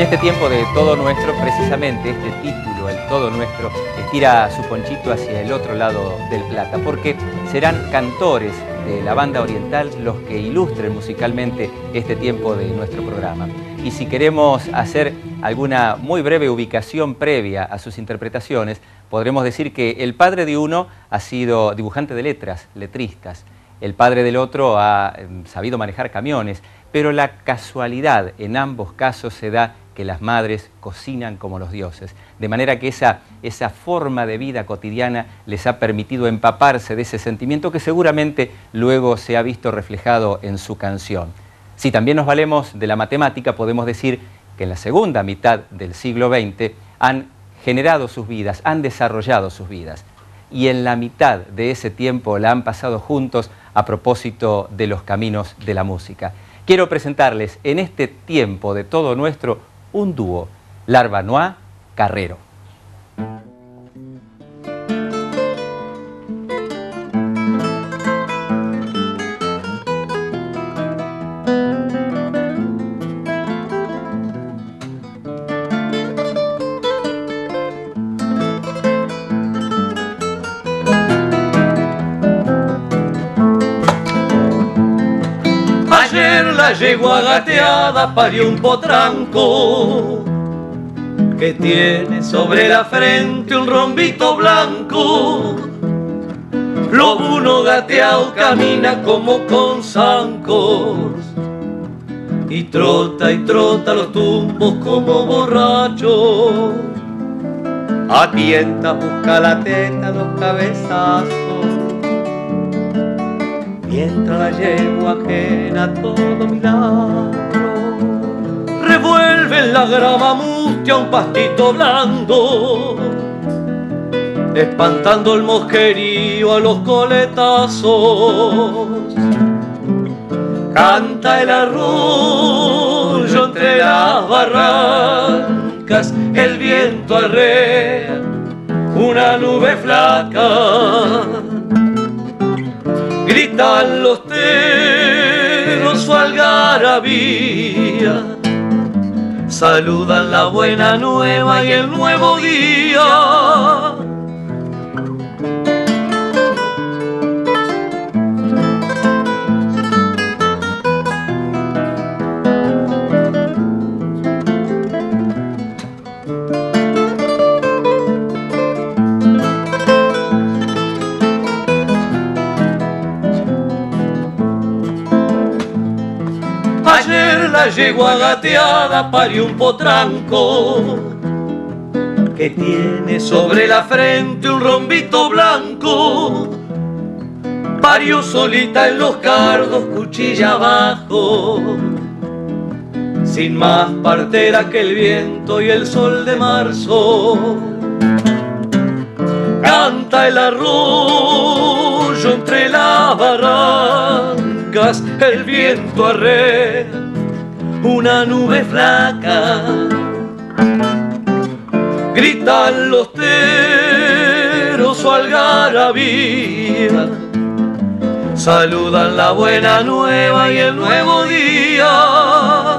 en este tiempo de todo nuestro, precisamente este título, el todo nuestro, estira su ponchito hacia el otro lado del plata, porque serán cantores de la banda oriental los que ilustren musicalmente este tiempo de nuestro programa. Y si queremos hacer alguna muy breve ubicación previa a sus interpretaciones, podremos decir que el padre de uno ha sido dibujante de letras, letristas, el padre del otro ha em, sabido manejar camiones, pero la casualidad en ambos casos se da que las madres cocinan como los dioses, de manera que esa, esa forma de vida cotidiana les ha permitido empaparse de ese sentimiento que seguramente luego se ha visto reflejado en su canción. Si también nos valemos de la matemática, podemos decir que en la segunda mitad del siglo XX han generado sus vidas, han desarrollado sus vidas. Y en la mitad de ese tiempo la han pasado juntos a propósito de los caminos de la música. Quiero presentarles en este tiempo de todo nuestro un dúo, Larvanois Carrero. Yegua gateada parió un potranco que tiene sobre la frente un rombito blanco. Lobuno gateado camina como con zancos y trota y trota los tumbos como borracho. Atienta, busca la teta, los cabezazos mientras la yegua ajena a todo milagro. Revuelve en la grama mustia un pastito blando, espantando el mosquerío a los coletazos. Canta el arroyo entre las barrancas, el viento arrea una nube flaca gritan los teros su algarabía, saludan la buena nueva y el nuevo día. Yegua gateada parió un potranco que tiene sobre la frente un rombito blanco. Parió solita en los cardos, cuchilla abajo, sin más partera que el viento y el sol de marzo. Canta el arroyo entre las barrancas, el viento arrea una nube flaca. Gritan los teros su algarabía, saludan la buena nueva y el nuevo día.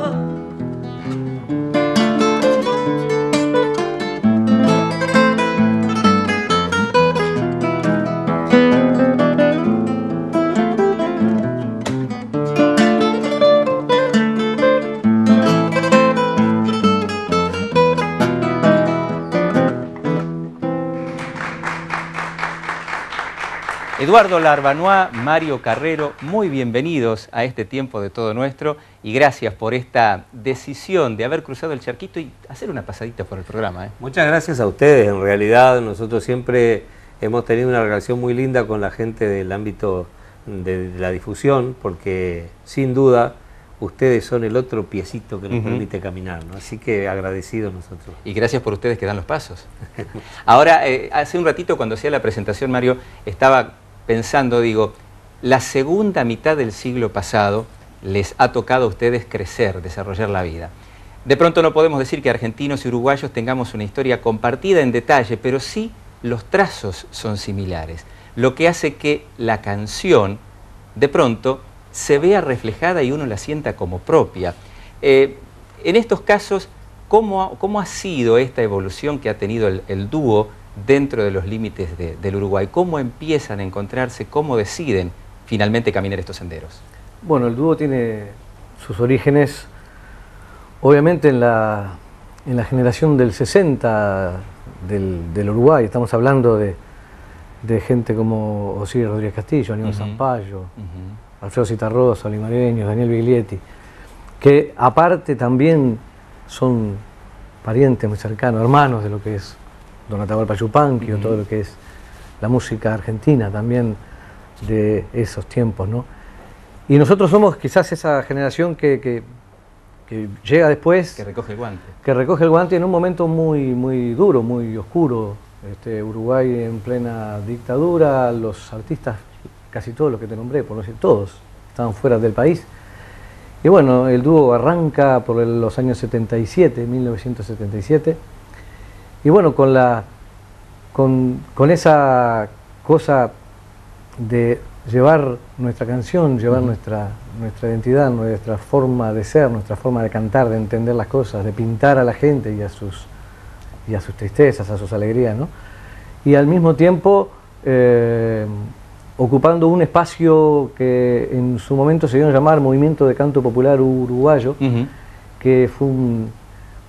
Eduardo Larbanois, Mario Carrero, muy bienvenidos a este tiempo de todo nuestro y gracias por esta decisión de haber cruzado el charquito y hacer una pasadita por el programa. ¿eh? Muchas gracias a ustedes, en realidad nosotros siempre hemos tenido una relación muy linda con la gente del ámbito de, la difusión porque sin duda ustedes son el otro piecito que nos permite caminar, ¿no? así que agradecidos nosotros. Y gracias por ustedes que dan los pasos. Ahora, eh, hace un ratito cuando hacía la presentación, Mario, estaba pensando, digo, la segunda mitad del siglo pasado les ha tocado a ustedes crecer, desarrollar la vida. De pronto no podemos decir que argentinos y uruguayos tengamos una historia compartida en detalle, pero sí los trazos son similares, lo que hace que la canción de pronto se vea reflejada y uno la sienta como propia. Eh, en estos casos ¿Cómo, ¿Cómo, ha sido esta evolución que ha tenido el, dúo dentro de los límites del Uruguay? ¿Cómo empiezan a encontrarse? ¿Cómo deciden finalmente caminar estos senderos? Bueno, el dúo tiene sus orígenes, obviamente, en la, en la generación del 60 del, Uruguay. Estamos hablando de, gente como Osiris Rodríguez Castillo, Aníbal Zampayo, Alfredo Citarrosa, Olimareño, Daniel Biglietti, que aparte también son parientes muy cercanos, hermanos de lo que es Don Atahualpa Yupanqui o todo lo que es la música argentina también de esos tiempos, ¿no? Y nosotros somos quizás esa generación que, llega después. Que recoge el guante. Que recoge el guante en un momento muy, muy duro, muy oscuro. Este, Uruguay en plena dictadura, los artistas, casi todos los que te nombré, por no decir todos, estaban fuera del país. Y bueno, el dúo arranca por los años 77, 1977. Y bueno, con, la, con, con esa cosa de llevar nuestra canción, llevar nuestra, nuestra identidad, nuestra forma de ser, nuestra forma de cantar, de entender las cosas, de pintar a la gente y a sus, y a sus tristezas, a sus alegrías, ¿no? Y al mismo tiempo eh, ocupando un espacio que en su momento se dio a llamar Movimiento de Canto Popular Uruguayo, que fue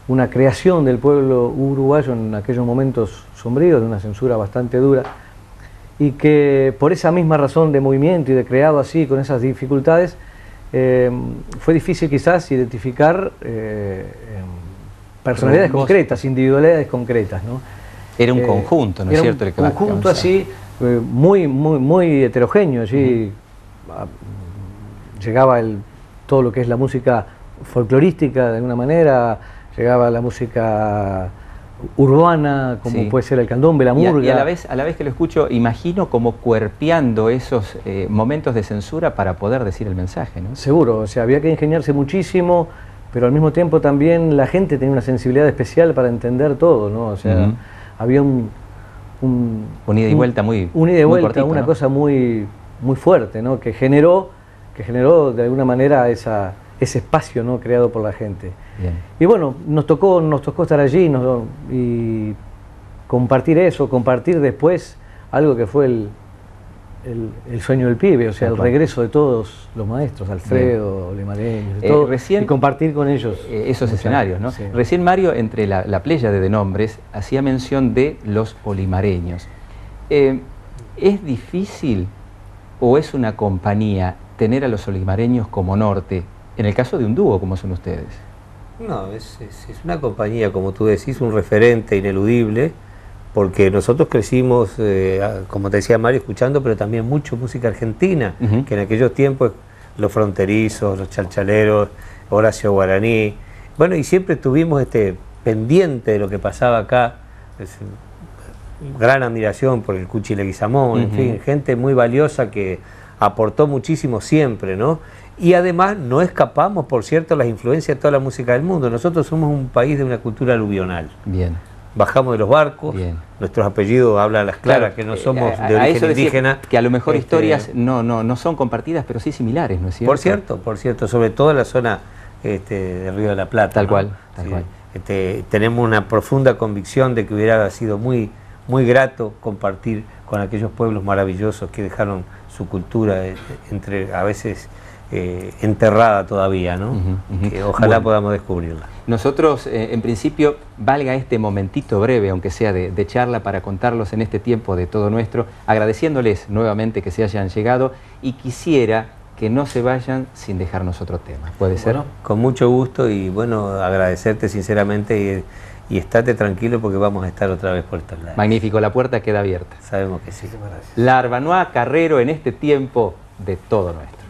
una creación del pueblo uruguayo en aquellos momentos sombríos, de una censura bastante dura, y que por esa misma razón de movimiento y de creado así, con esas dificultades, eh, fue difícil quizás identificar eh, personalidades concretas, individualidades concretas. ¿no? Era un eh, conjunto, ¿no es cierto? Un conjunto así, muy, muy, muy heterogéneo. Allí llegaba el, todo lo que es la música folclorística de alguna manera, llegaba la música urbana, como puede ser el candombe, la murga. Y a, la vez, a la vez que lo escucho, imagino como cuerpeando esos eh, momentos de censura para poder decir el mensaje, ¿no? Seguro, o sea, había que ingeniarse muchísimo, pero al mismo tiempo también la gente tenía una sensibilidad especial para entender todo, ¿no? O sea, había un, un... ida y vuelta muy Un ida y vuelta, una cosa muy, muy fuerte, ¿no? Que generó, que generó de alguna manera esa, ese espacio ¿no? creado por la gente. Y bueno, nos tocó, nos tocó estar allí y compartir eso, compartir después algo que fue el, el, sueño del pibe, o sea, el regreso de todos los maestros, Alfredo, Lemareño, eh, todo, y compartir con ellos. Eh, esos escenarios, ¿no? Recién Mario, entre la, la playa de nombres, hacía mención de los olimareños. Eh, ¿Es difícil o es una compañía tener a los olimareños como norte en el caso de un dúo como son ustedes. No, es, una compañía, como tú decís, un referente ineludible, porque nosotros crecimos, eh, como te decía Mario, escuchando, pero también mucho música argentina, que en aquellos tiempos los fronterizos, los chalchaleros, Horacio Guaraní, bueno, y siempre tuvimos este pendiente de lo que pasaba acá, gran admiración por el Cuchi Leguizamón, en fin, gente muy valiosa que aportó muchísimo siempre, ¿no? Y además no escapamos, por cierto, las influencias de toda la música del mundo. Nosotros somos un país de una cultura aluvional. Bien. Bajamos de los barcos, nuestros apellidos hablan a las claras que no somos de origen indígena. Que a lo mejor este, historias no, no, no son compartidas, pero sí similares, ¿no es cierto? Por cierto, por cierto, sobre todo en la zona este, del Río de la Plata. Tal cual, tal cual. Este, tenemos una profunda convicción de que hubiera sido muy, muy grato compartir con aquellos pueblos maravillosos que dejaron su cultura eh, entre a veces eh, enterrada todavía, ¿no? Que ojalá podamos descubrirla. Nosotros, eh, en principio, valga este momentito breve, aunque sea de, charla, para contarlos en este tiempo de todo nuestro, agradeciéndoles nuevamente que se hayan llegado y quisiera que no se vayan sin dejarnos otro tema. ¿Puede ser? con mucho gusto y bueno, agradecerte sinceramente y, y estate tranquilo porque vamos a estar otra vez por estos lados. Magnífico, la puerta queda abierta. Sabemos que sí. La Arbanoa Carrero en este tiempo de todo nuestro.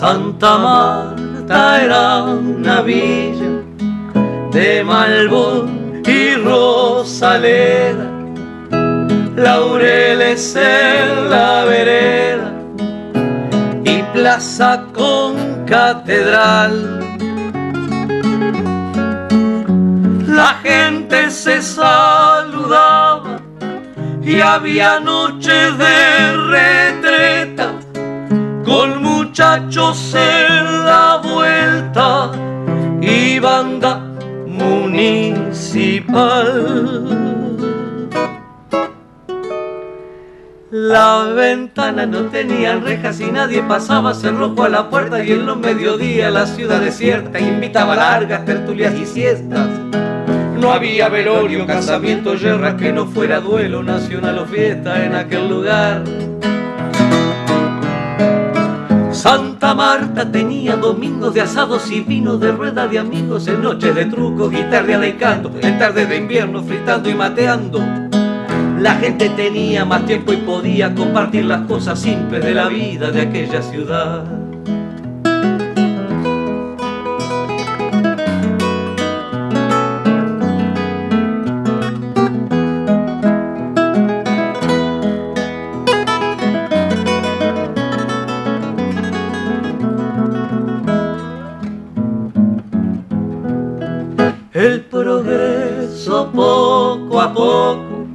Santa Marta era una villa de Malbón y Rosaleda, laureles en la vereda y plaza con catedral. La gente se saludaba y había noches de con muchachos en la vuelta y banda municipal. Las ventanas no tenían rejas y nadie pasaba cerrojo a la puerta y en los mediodías la ciudad desierta invitaba largas tertulias y siestas. No había velorio, casamiento, guerra que no fuera duelo nacional o fiesta en aquel lugar. Santa Marta tenía domingos de asados y vino de rueda de amigos en noches de trucos y tarde de canto, en tarde de invierno fritando y mateando. La gente tenía más tiempo y podía compartir las cosas simples de la vida de aquella ciudad. El progreso poco a poco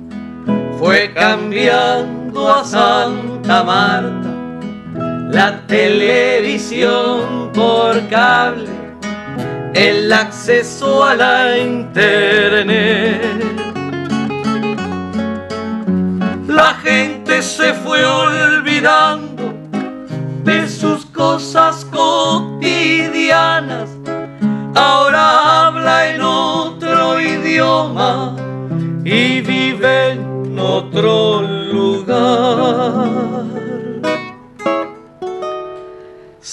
fue cambiando a Santa Marta la televisión por cable, el acceso a la internet. La gente se fue olvidando de sus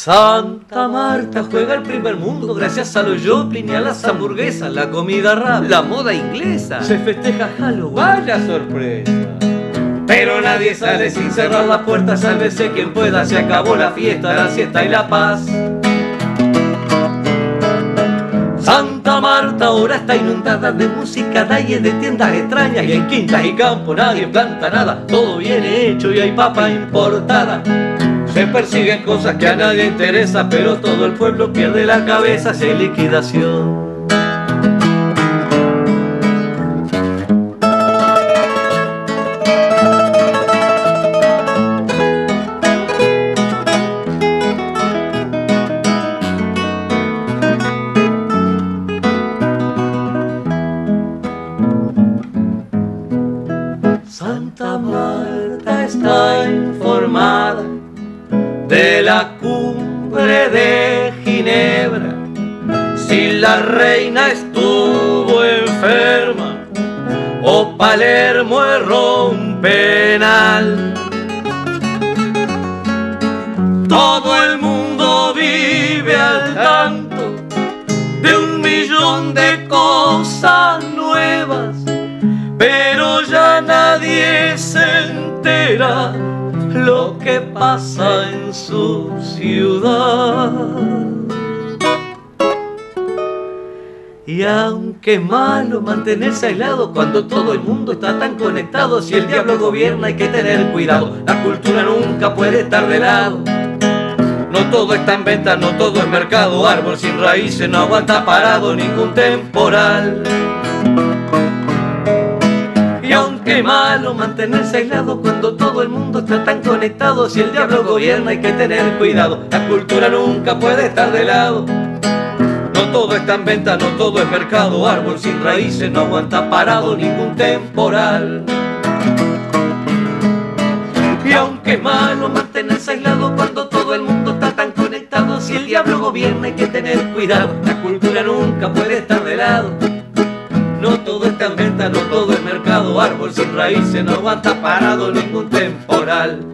Santa Marta juega el primer mundo gracias a los Joplin y a las hamburguesas, la comida rap, La moda inglesa. se festeja Halloween. Vaya sorpresa. Pero nadie sale sin cerrar la puerta, sálvese quien pueda, se acabó la fiesta, la siesta y la paz. Santa Marta ahora está inundada de música, dalle de tiendas extrañas y en quintas y campos nadie planta nada, todo viene hecho y hay papa importada. Se persiguen cosas que a nadie interesa, pero todo el pueblo pierde la cabeza si hay liquidación. Si la reina estuvo enferma o Palermo erró un penal. Todo el mundo vive al tanto de un millón de cosas nuevas pero ya nadie se entera lo que pasa en su ciudad. Y aunque malo mantenerse aislado cuando todo el mundo está tan conectado, si el diablo gobierna hay que tener cuidado, la cultura nunca puede estar de lado. No todo está en venta, no todo es mercado, árbol sin raíces no aguanta parado ningún temporal. Y aunque malo mantenerse aislado cuando todo el mundo está tan conectado, si el diablo gobierna hay que tener cuidado, la cultura nunca puede estar de lado. Todo está en venta, no todo es mercado, árbol sin raíces no aguanta parado ningún temporal. Y aunque malo mantenerse aislado cuando todo el mundo está tan conectado, si el diablo gobierna hay que tener cuidado, la cultura nunca puede estar de lado. No todo está en venta, no todo es mercado, árbol sin raíces, no aguanta parado ningún temporal.